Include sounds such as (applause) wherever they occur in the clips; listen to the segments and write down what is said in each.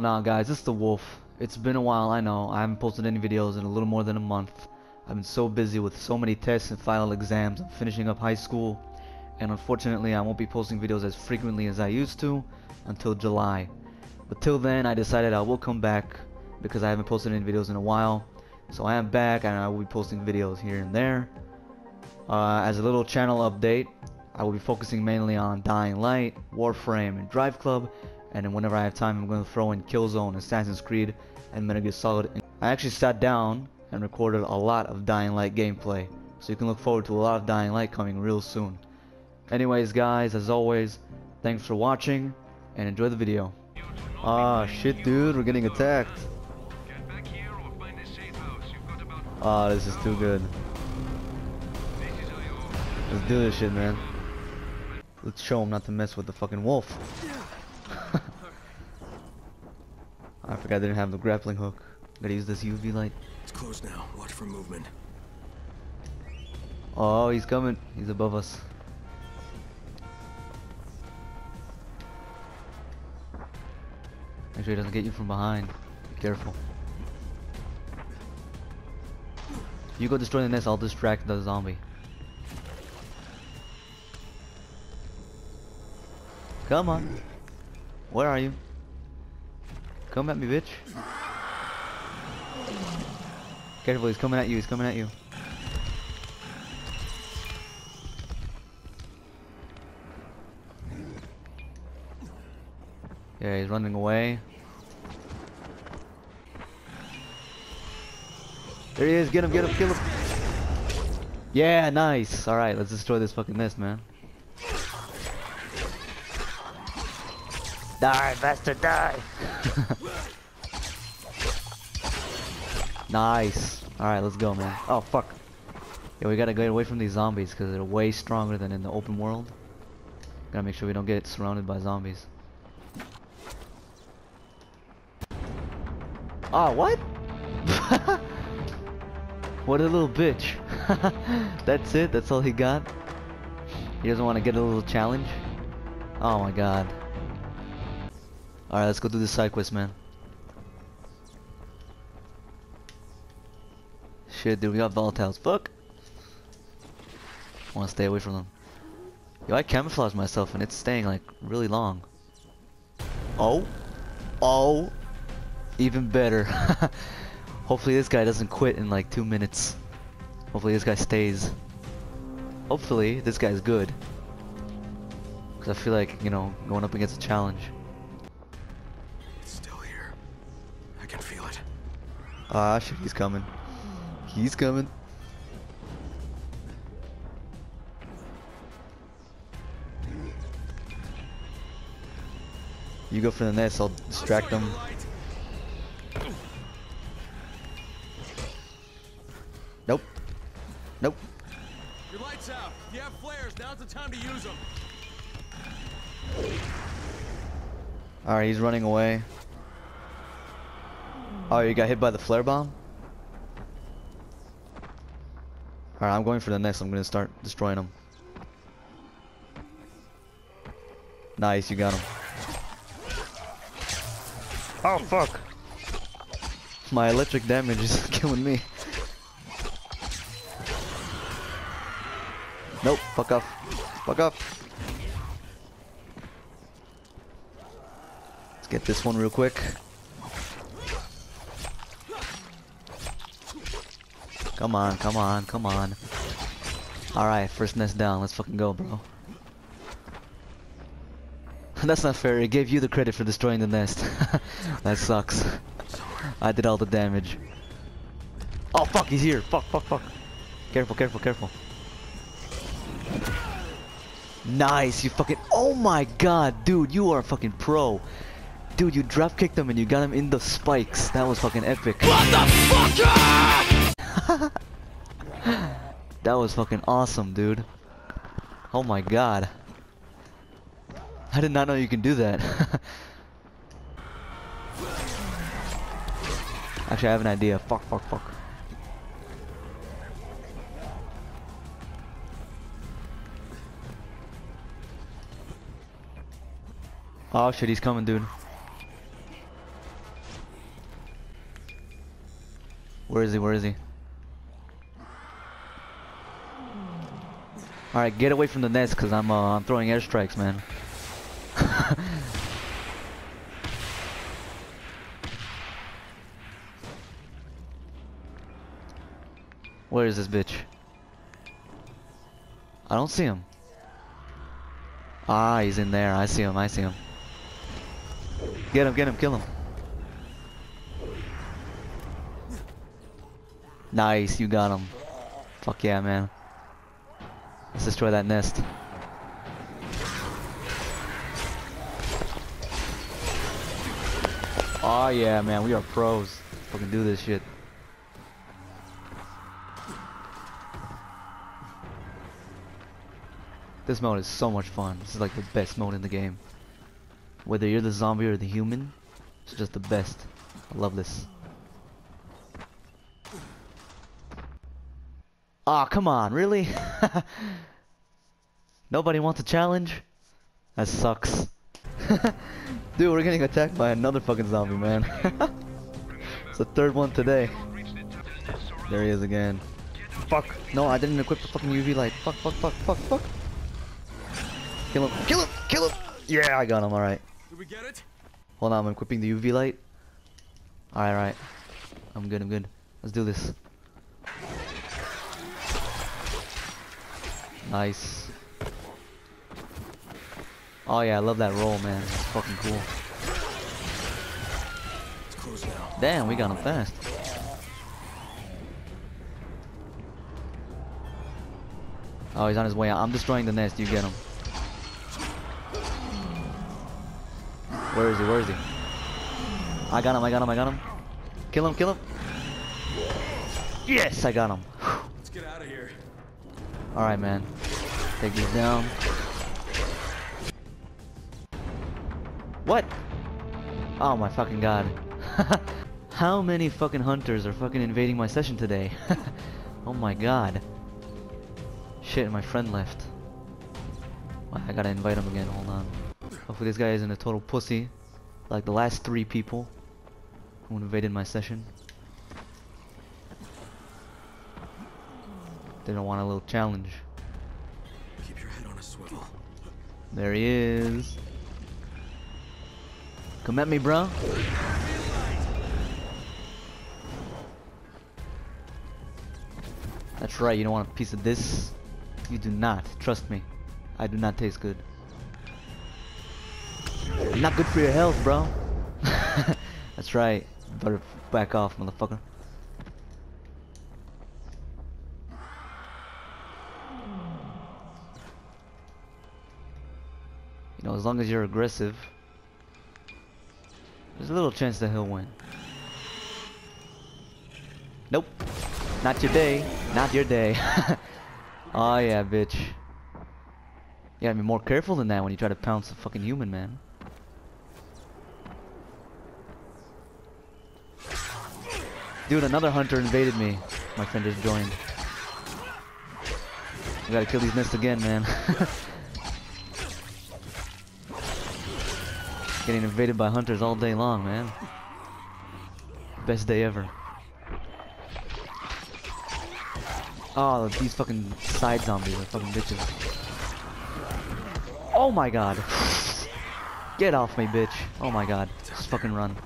Going on guys? It's the Wolf. It's been a while, I know. I haven't posted any videos in a little more than a month. I've been so busy with so many tests and final exams. I'm finishing up high school. And unfortunately, I won't be posting videos as frequently as I used to until July. But till then, I decided I will come back because I haven't posted any videos in a while. So I am back and I will be posting videos here and there. Uh, as a little channel update, I will be focusing mainly on Dying Light, Warframe, and Driveclub and then whenever I have time I'm going to throw in Killzone, Assassin's Creed, and Metal Gear Solid. I actually sat down and recorded a lot of Dying Light gameplay, so you can look forward to a lot of Dying Light coming real soon. Anyways guys, as always, thanks for watching, and enjoy the video. Ah shit dude, we're getting attacked. Ah, oh, this is too good. Let's do this shit, man. Let's show him not to mess with the fucking wolf. I forgot I didn't have the grappling hook. Gotta use this UV light. It's closed now. Watch for movement. Oh, he's coming. He's above us. Make sure he doesn't get you from behind. Be careful. You go destroy the nest, I'll distract the zombie. Come on. Where are you? Come at me, bitch. Careful, he's coming at you, he's coming at you. Yeah, he's running away. There he is, get him, get him, kill him. Yeah, nice. Alright, let's destroy this fucking nest, man. Die, bastard, die! nice. Alright, let's go, man. Oh, fuck. Yeah, we gotta get away from these zombies because they're way stronger than in the open world. Gotta make sure we don't get surrounded by zombies. Oh, what? (laughs) what a little bitch. (laughs) That's it? That's all he got? He doesn't want to get a little challenge? Oh my god. Alright, let's go do this side quest, man. Shit, dude, we got volatiles. Fuck! I wanna stay away from them. Yo, I camouflage myself and it's staying like really long. Oh! Oh! Even better. (laughs) Hopefully this guy doesn't quit in like two minutes. Hopefully this guy stays. Hopefully this guy's good. Because I feel like, you know, going up against a challenge. Ah, shit, he's coming. He's coming. You go for the nest, I'll distract them. Nope. Nope. Your lights out. You have flares, now's the time to use them. Alright, he's running away. Oh, you got hit by the flare bomb? Alright, I'm going for the next. I'm gonna start destroying them. Nice, you got him. Oh, fuck! My electric damage is (laughs) killing me. Nope, fuck off. Fuck off. Let's get this one real quick. Come on, come on, come on. Alright, first nest down. Let's fucking go, bro. (laughs) That's not fair. It gave you the credit for destroying the nest. (laughs) that sucks. I did all the damage. Oh, fuck, he's here. Fuck, fuck, fuck. Careful, careful, careful. Nice, you fucking... Oh my god, dude, you are a fucking pro. Dude, you drop kicked him and you got him in the spikes. That was fucking epic. What the fuck? (laughs) that was fucking awesome, dude. Oh my god. I did not know you can do that. (laughs) Actually, I have an idea. Fuck, fuck, fuck. Oh shit, he's coming, dude. Where is he? Where is he? Alright, get away from the nest because I'm, uh, I'm throwing airstrikes, man. (laughs) Where is this bitch? I don't see him. Ah, he's in there. I see him. I see him. Get him, get him, kill him. Nice, you got him. Fuck yeah, man. Let's destroy that nest. Oh yeah, man, we are pros. Fucking do this shit. This mode is so much fun. This is like the best mode in the game. Whether you're the zombie or the human, it's just the best. I love this. Aw, oh, come on, really? (laughs) Nobody wants a challenge? That sucks. (laughs) Dude, we're getting attacked by another fucking zombie, man. (laughs) it's the third one today. There he is again. Fuck! No, I didn't equip the fucking UV light. Fuck, fuck, fuck, fuck, fuck! Kill him! Kill him! Kill him! Yeah, I got him, alright. Did we get it? Hold on, I'm equipping the UV light. Alright, alright. I'm good, I'm good. Let's do this. Nice. Oh yeah, I love that roll, man. It's fucking cool. Damn, we got him fast. Oh, he's on his way out. I'm destroying the nest. You get him. Where is he? Where is he? I got him. I got him. I got him. Kill him. Kill him. Yes, I got him. Let's get out of here. All right, man. Take these down. What? Oh my fucking god. (laughs) How many fucking hunters are fucking invading my session today? (laughs) oh my god. Shit, my friend left. I gotta invite him again, hold on. Hopefully this guy isn't a total pussy. Like the last three people who invaded my session. They don't want a little challenge. Keep your head on a swivel. There he is. Come at me, bro. That's right, you don't want a piece of this. You do not. Trust me. I do not taste good. Not good for your health, bro. (laughs) That's right. Better back off, motherfucker. As long as you're aggressive, there's a little chance that he'll win. Nope. Not your day. Not your day. (laughs) oh yeah, bitch. You gotta be more careful than that when you try to pounce a fucking human, man. Dude, another hunter invaded me. My friend just joined. We gotta kill these nests again, man. (laughs) Getting invaded by hunters all day long, man. Best day ever. Oh, these fucking side zombies are fucking bitches. Oh my god. Get off me, bitch. Oh my god. Just fucking run.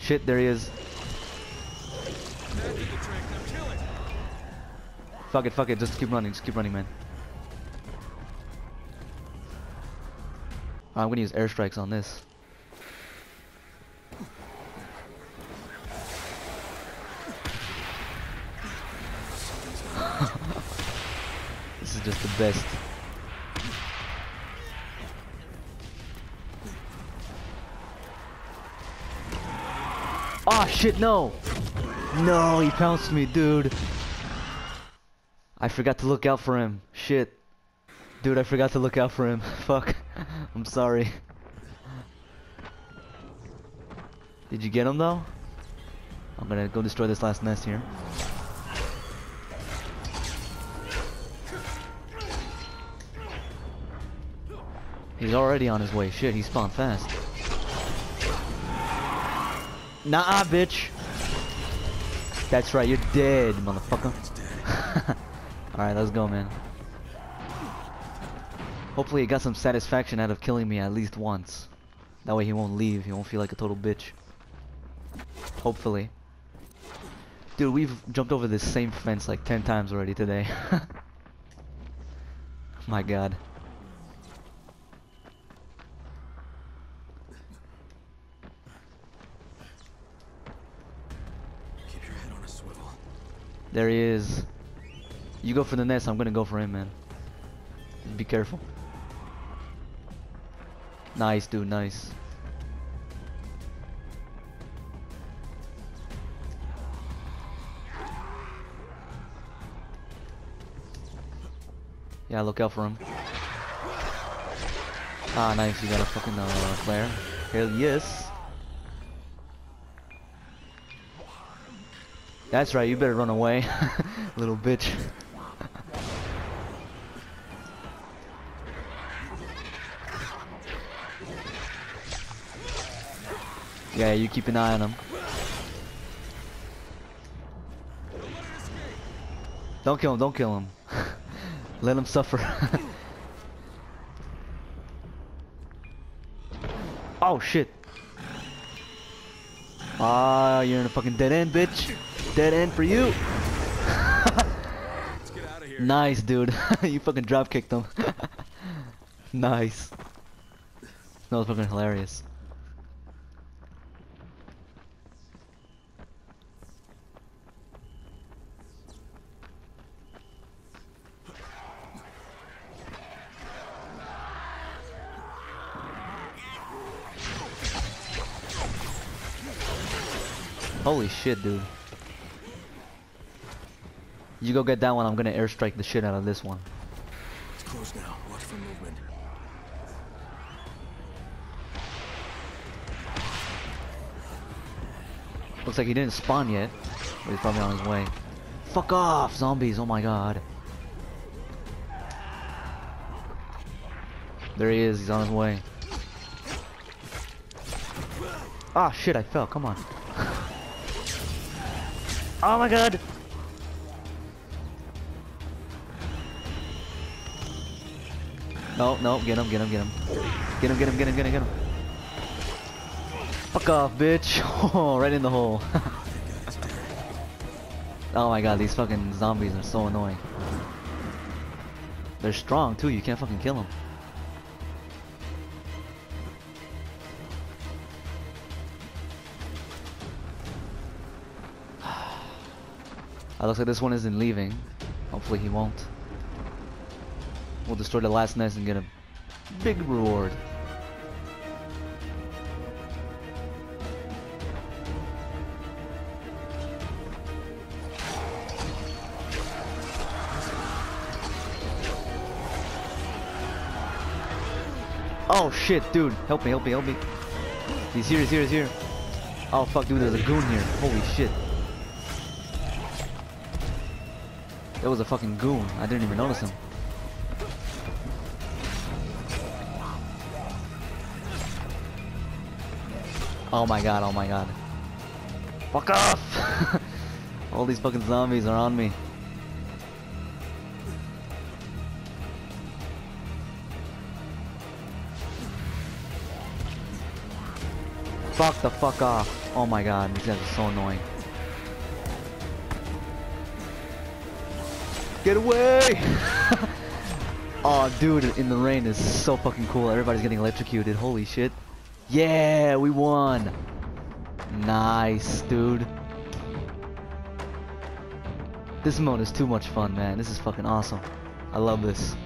Shit, there he is. Fuck it, fuck it. Just keep running. Just keep running, man. I'm gonna use airstrikes on this. (laughs) this is just the best. Oh shit, no! No, he pounced me, dude. I forgot to look out for him. Shit. Dude, I forgot to look out for him. (laughs) Fuck. I'm sorry. Did you get him though? I'm gonna go destroy this last nest here. He's already on his way. Shit, he spawned fast. Nah, bitch. That's right, you're dead, motherfucker. (laughs) Alright, let's go, man. Hopefully he got some satisfaction out of killing me at least once. That way he won't leave, he won't feel like a total bitch. Hopefully. Dude, we've jumped over this same fence like 10 times already today. (laughs) My god. Keep your head on a swivel. There he is. You go for the nest, I'm gonna go for him, man. Be careful. Nice, dude, nice. Yeah, look out for him. Ah, nice, you got a fucking uh, flare. Hell yes. That's right, you better run away. (laughs) Little bitch. Yeah, you keep an eye on him. Don't kill him, don't kill him. (laughs) Let him suffer. (laughs) oh shit. Ah, you're in a fucking dead end, bitch. Dead end for you. Let's get out of here. Nice, dude. (laughs) you fucking drop kicked him. nice. That was fucking hilarious. Holy shit, dude. You go get that one, I'm gonna airstrike the shit out of this one. It's closed now. Watch for movement. Looks like he didn't spawn yet, but he's probably on his way. Fuck off, zombies, oh my god. There he is, he's on his way. Ah, shit, I fell, come on. Oh my god! No, no, get him, get him, get him. Get him, get him, get him, get him, get him. Fuck off, bitch. (laughs) Oh, right in the hole. (laughs) oh my god, these fucking zombies are so annoying. They're strong too, you can't fucking kill them. It looks like this one isn't leaving. Hopefully he won't. We'll destroy the last nest and get a big reward. Oh shit, dude. Help me, help me, help me. He's here, he's here, he's here. Oh fuck, dude, there's a goon here. Holy shit. There was a fucking goon. I didn't even notice him. Oh my god, oh my god. Fuck off! (laughs) All these fucking zombies are on me. Fuck the fuck off. Oh my god, these guys are so annoying. Get away! (laughs) oh dude, in the rain is so fucking cool. Everybody's getting electrocuted. Holy shit. Yeah, we won. Nice, dude. This mode is too much fun, man. This is fucking awesome. I love this.